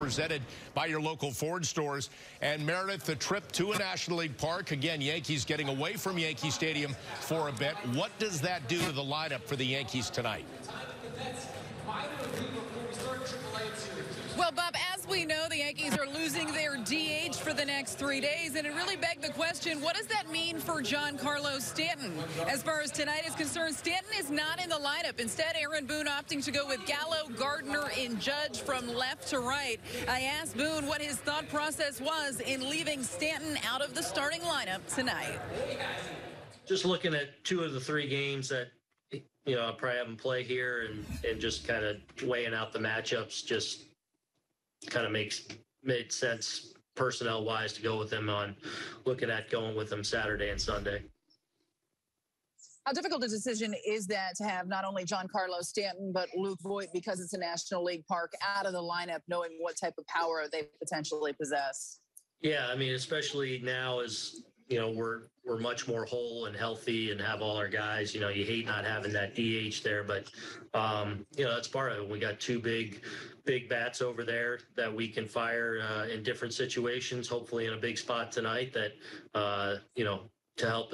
presented by your local Ford stores. And Meredith, the trip to a National League park, again, Yankees getting away from Yankee Stadium for a bit. What does that do to the lineup for the Yankees tonight? Well, Bob, the next three days, and it really begged the question, what does that mean for Giancarlo Stanton? As far as tonight is concerned, Stanton is not in the lineup. Instead, Aaron Boone opting to go with Gallo, Gardner, and Judge from left to right. I asked Boone what his thought process was in leaving Stanton out of the starting lineup tonight. Just looking at two of the three games that you know, I'll probably haven't play here and, and just kind of weighing out the matchups just kind of makes made sense personnel wise to go with them on looking at going with them Saturday and Sunday. How difficult a decision is that to have not only Giancarlo Stanton, but Luke Voit, because it's a National League park, out of the lineup, knowing what type of power they potentially possess? Yeah, I mean, especially now as you know we're we're much more whole and healthy and have all our guys. You know, you hate not having that DH there, but um, you know that's part of it. We got two big big bats over there that we can fire uh, in different situations. Hopefully, in a big spot tonight that uh, you know to help